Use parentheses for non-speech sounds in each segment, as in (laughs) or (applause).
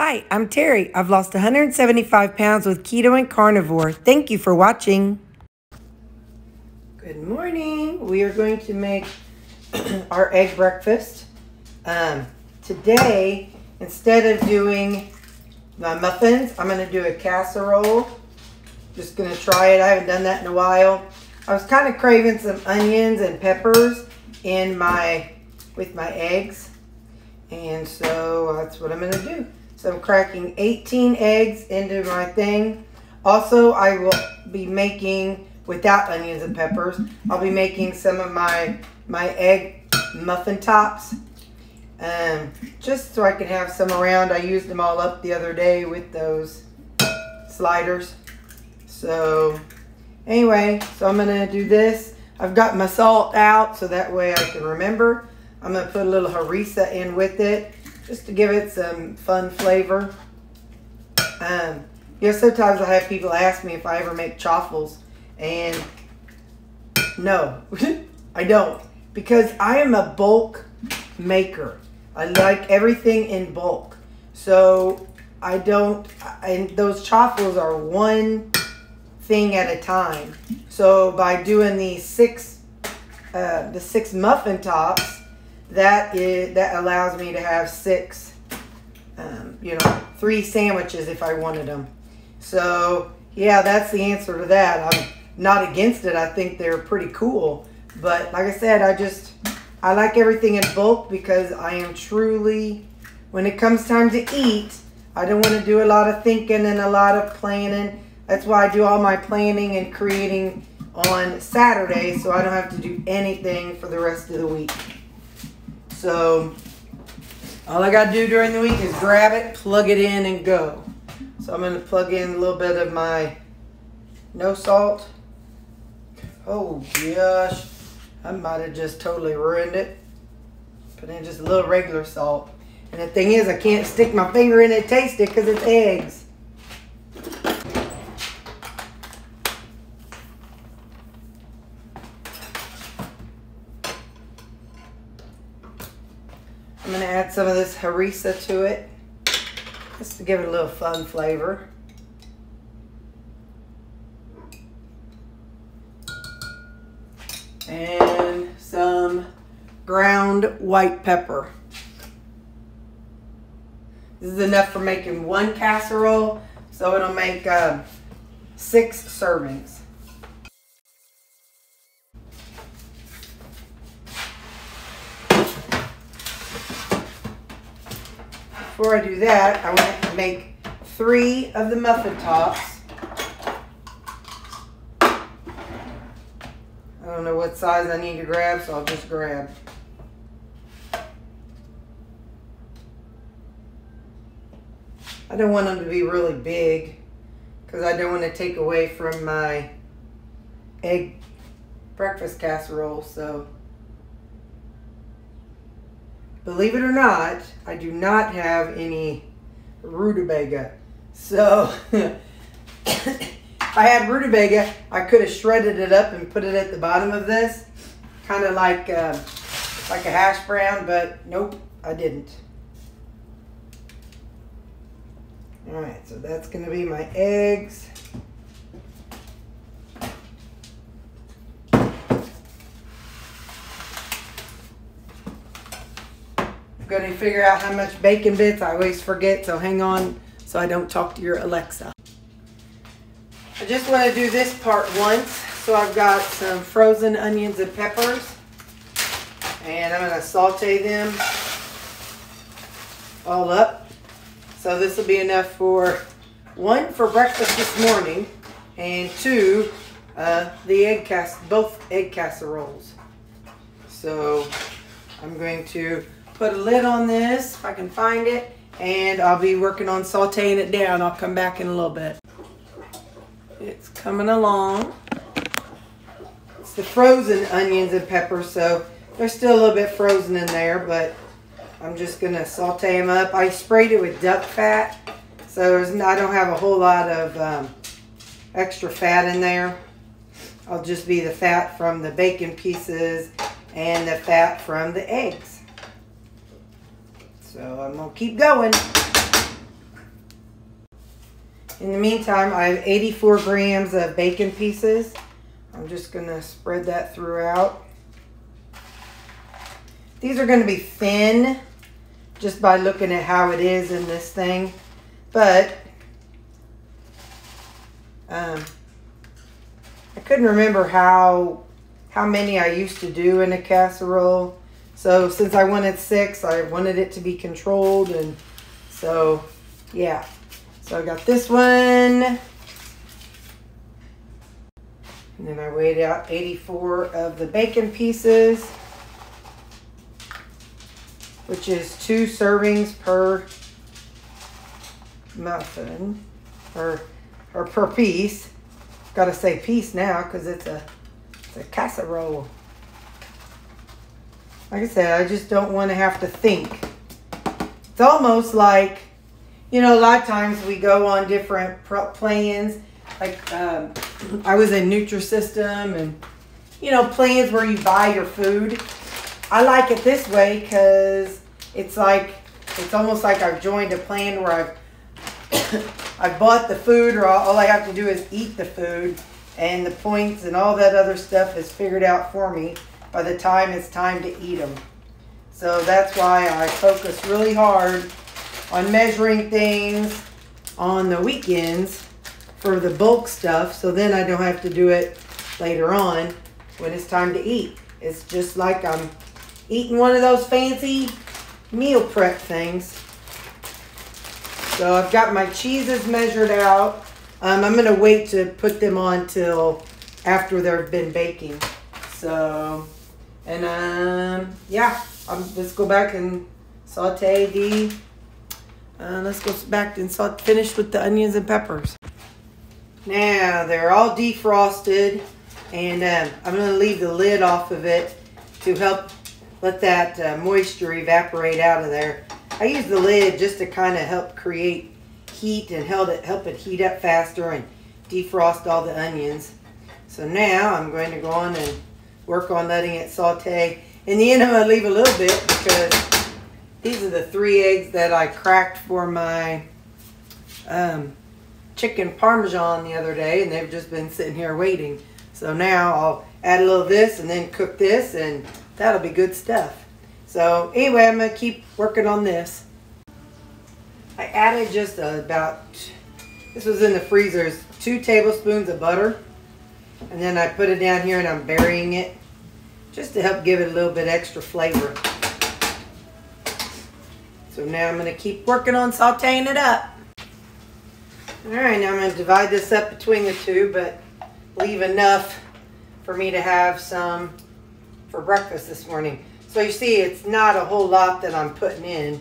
Hi, I'm Terri. I've lost 175 pounds with keto and carnivore. Thank you for watching. Good morning. We are going to make (clears throat) our egg breakfast. Um, today, instead of doing my muffins, I'm going to do a casserole. Just going to try it. I haven't done that in a while. I was kind of craving some onions and peppers in my with my eggs. And so that's what I'm going to do. So I'm cracking 18 eggs into my thing. Also, I will be making, without onions and peppers, I'll be making some of my, my egg muffin tops. Um, just so I can have some around. I used them all up the other day with those sliders. So, anyway, so I'm going to do this. I've got my salt out so that way I can remember. I'm going to put a little harissa in with it just to give it some fun flavor. Um, you know, sometimes I have people ask me if I ever make chaffles, and no, (laughs) I don't, because I am a bulk maker. I like everything in bulk, so I don't. And those chaffles are one thing at a time. So by doing these six, uh, the six muffin tops, that is that allows me to have six, um, you know, three sandwiches if I wanted them. So yeah, that's the answer to that. I'm not against it. I think they're pretty cool. But like I said, I just I like everything in bulk because I am truly, when it comes time to eat, I don't want to do a lot of thinking and a lot of planning. That's why I do all my planning and creating on Saturday so I don't have to do anything for the rest of the week. So all I got to do during the week is grab it, plug it in, and go. So I'm to plug in a little bit of my no salt. Oh gosh, I might have just totally ruined it. Put in just a little regular salt. And the thing is, I can't stick my finger in it taste it because it's eggs. I'm going to add some of this harissa to it just to give it a little fun flavor. And some ground white pepper. This is enough for making one casserole, so it'll make uh, six servings. Before I do that, I want to make three of the muffin tops. I don't know what size I need to grab, so I'll just grab. I don't want them to be really big because I don't want to take away from my egg breakfast casserole, so Believe it or not, I do not have any rutabaga. So, if (laughs) I had rutabaga, I could have shredded it up and put it at the bottom of this. Kind of like, uh, like a hash brown, but nope, I didn't. All right, so that's to be my eggs. Going to figure out how much bacon bits. I always forget, so hang on so I don't talk to your Alexa. I just want to do this part once. So I've got some frozen onions and peppers. And I'm going to saute them all up. So this will be enough for one for breakfast this morning and two uh, the egg cast both egg casseroles. So I'm going to put a lid on this if I can find it and I'll be working on sauteing it down. I'll come back in a little bit. It's coming along. It's the frozen onions and peppers so they're still a little bit frozen in there but I'm just going to saute them up. I sprayed it with duck fat so I don't have a whole lot of um, extra fat in there. I'll just be the fat from the bacon pieces and the fat from the eggs. So I'm going to keep going. In the meantime, I have 84 grams of bacon pieces. I'm just going to spread that throughout. These are going to be thin just by looking at how it is in this thing. But um, I couldn't remember how how many I used to do in a casserole. So since I wanted six, I wanted it to be controlled. And so, yeah. So I got this one. And then I weighed out 84 of the bacon pieces, which is two servings per muffin, or, or per piece. Gotta say piece now because it's a it's a casserole. Like I said, I just don't want to have to think. It's almost like, you know, a lot of times we go on different plans. Like, um, I was in Nutrisystem and, you know, plans where you buy your food. I like it this way because it's like, it's almost like I've joined a plan where I've, (coughs) I bought the food or all, all I have to do is eat the food and the points and all that other stuff is figured out for me by the time it's time to eat them. So that's why I focus really hard on measuring things on the weekends for the bulk stuff so then I don't have to do it later on when it's time to eat. It's just like I'm eating one of those fancy meal prep things. So I've got my cheeses measured out. Um, I'm going to wait to put them on till after they've been baking. So, and um, yeah, um, let's go back and saute the, uh, let's go back and saute, finish with the onions and peppers. Now, they're all defrosted, and um, I'm going to leave the lid off of it to help let that uh, moisture evaporate out of there. I use the lid just to kind of help create heat and held it, help it heat up faster and defrost all the onions. So now I'm going to go on and work on letting it saute. In the end, I'm going to leave a little bit because these are the three eggs that I cracked for my um, chicken parmesan the other day, and they've just been sitting here waiting. So now I'll add a little of this and then cook this, and that'll be good stuff. So anyway, I'm going to keep working on this. I added just about, this was in the freezers, two tablespoons of butter. And then I put it down here and I'm burying it just to help give it a little bit extra flavor. So now I'm going to keep working on sauteing it up. Alright, now I'm going to divide this up between the two, but leave enough for me to have some for breakfast this morning. So you see, it's not a whole lot that I'm putting in.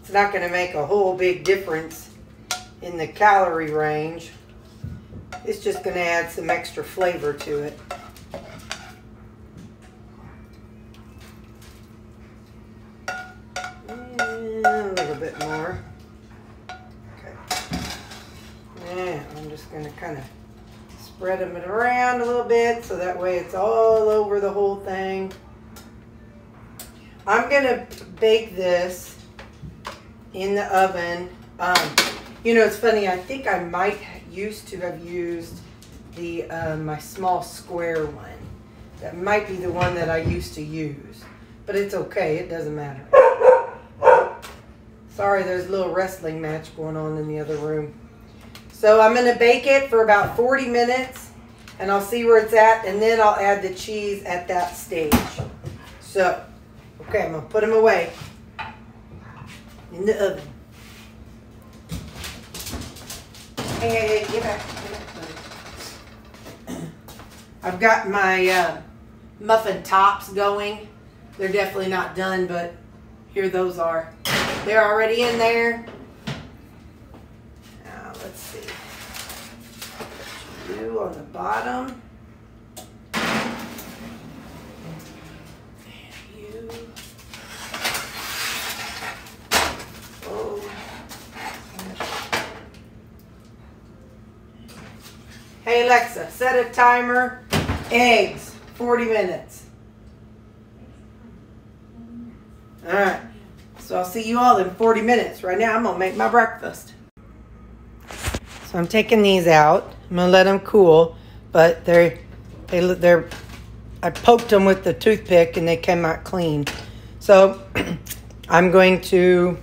It's not going to make a whole big difference in the calorie range. It's just going to add some extra flavor to it. And a little bit more. Okay. And I'm just going to kind of spread them around a little bit so that way it's all over the whole thing. I'm going to bake this in the oven. Um, you know, it's funny. I think I might used to have used the uh, my small square one. That might be the one that I used to use. But it's okay. It doesn't matter. Sorry, there's a little wrestling match going on in the other room. So I'm going to bake it for about 40 minutes. And I'll see where it's at. And then I'll add the cheese at that stage. So, okay, I'm going to put them away in the oven. Hey, hey, hey, get back. I've got my uh, muffin tops going. They're definitely not done, but here those are. They're already in there. Now, let's see. Do on the bottom. Hey Alexa, set a timer. Eggs, 40 minutes. All right. So I'll see you all in 40 minutes. Right now, I'm going to make my breakfast. So I'm taking these out. I'm gonna let them cool, but they're they they're I poked them with the toothpick and they came out clean. So (clears throat) I'm going to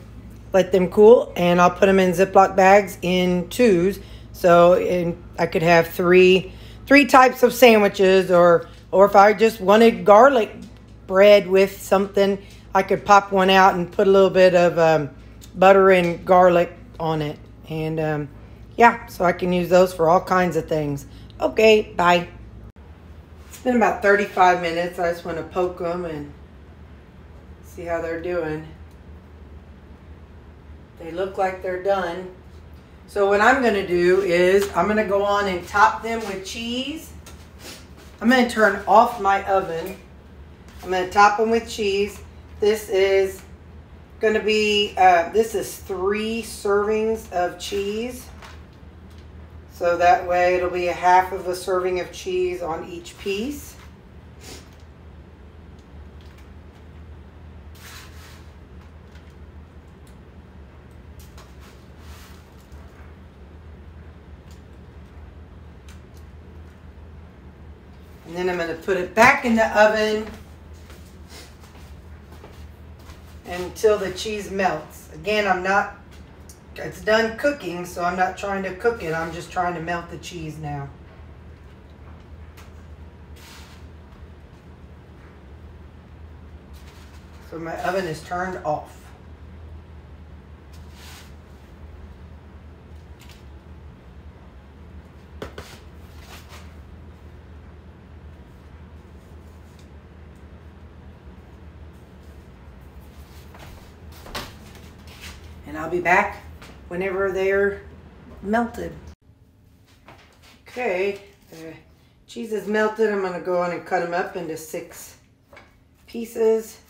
let them cool and I'll put them in Ziploc bags in twos. So in, I could have three three types of sandwiches or or if I just wanted garlic bread with something, I could pop one out and put a little bit of um, butter and garlic on it. And um, yeah, so I can use those for all kinds of things. Okay, bye. It's been about 35 minutes. I just want to poke them and see how they're doing. They look like they're done. So what I'm going to do is I'm going to go on and top them with cheese. I'm going to turn off my oven. I'm going to top them with cheese. This is going to be, uh, this is three servings of cheese. So that way it'll be a half of a serving of cheese on each piece. And then I'm going to put it back in the oven until the cheese melts. Again, I'm not, it's done cooking, so I'm not trying to cook it. I'm just trying to melt the cheese now. So my oven is turned off. I'll be back whenever they're melted. Okay, the cheese is melted. I'm going to go on and cut them up into six pieces.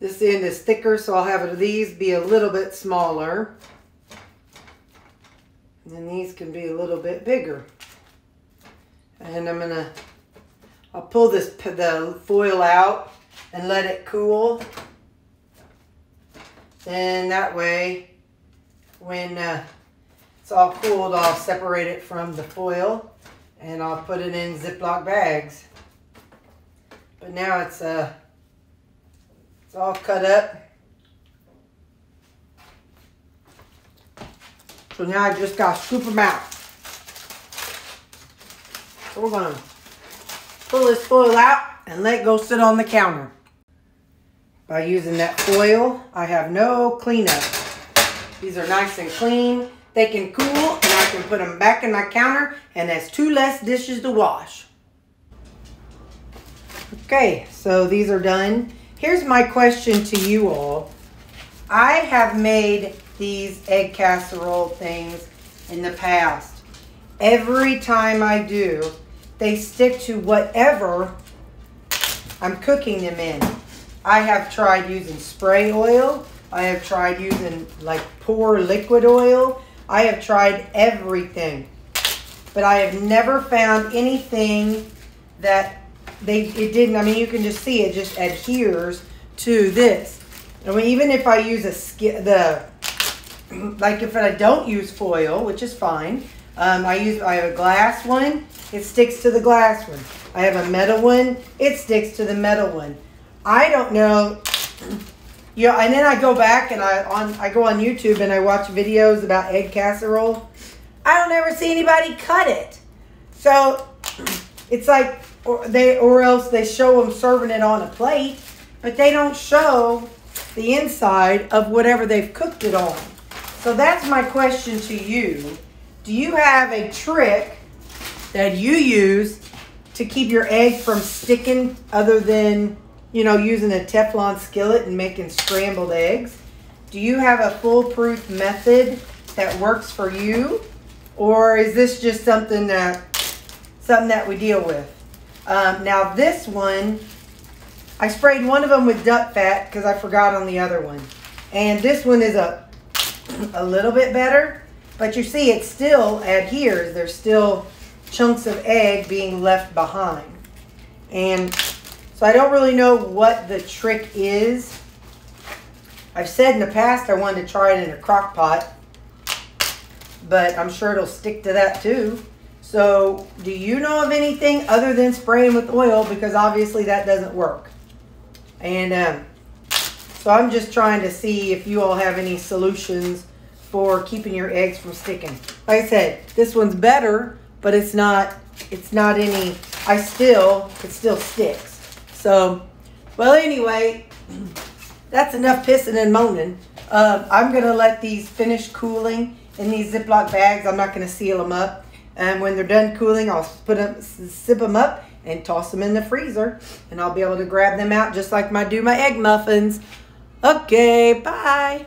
This end is thicker, so I'll have these be a little bit smaller. And then these can be a little bit bigger. And I'm going to, I'll pull this the foil out and let it cool. Then that way, when uh, it's all cooled, I'll separate it from the foil and I'll put it in Ziploc bags. But now it's uh, it's all cut up. So now I just got to scoop them out. So we're going to pull this foil out and let go sit on the counter. By using that foil, I have no cleanup. These are nice and clean. They can cool and I can put them back in my counter and that's two less dishes to wash. Okay, so these are done. Here's my question to you all. I have made these egg casserole things in the past. Every time I do, they stick to whatever I'm cooking them in. I have tried using spray oil. I have tried using like pour liquid oil. I have tried everything. But I have never found anything that they it didn't I mean you can just see it just adheres to this. I mean even if I use a skin the (clears throat) like if I don't use foil, which is fine. Um, I use I have a glass one, it sticks to the glass one. I have a metal one, it sticks to the metal one. I don't know. You know, and then I go back and I on I go on YouTube and I watch videos about egg casserole. I don't ever see anybody cut it. So it's like or they or else they show them serving it on a plate, but they don't show the inside of whatever they've cooked it on. So that's my question to you. Do you have a trick that you use to keep your egg from sticking other than you know, using a Teflon skillet and making scrambled eggs. Do you have a foolproof method that works for you? Or is this just something that something that we deal with? Um, now this one, I sprayed one of them with duck fat because I forgot on the other one. And this one is a, (clears throat) a little bit better, but you see it still adheres. There's still chunks of egg being left behind. And so I don't really know what the trick is. I've said in the past I wanted to try it in a crock pot. but I'm sure it'll stick to that too. So, do you know of anything other than spraying with oil? Because obviously that doesn't work. And um, so I'm just trying to see if you all have any solutions for keeping your eggs from sticking. Like I said, this one's better, but it's not, it's not any, I still, it still sticks. So, well anyway, that's enough pissing and moaning. Uh, I'm going to let these finish cooling in these Ziploc bags. I'm not going to seal them up. And when they're done cooling, I'll put them, sip them up and toss them in the freezer. And I'll be able to grab them out just like I do my egg muffins. Okay, bye.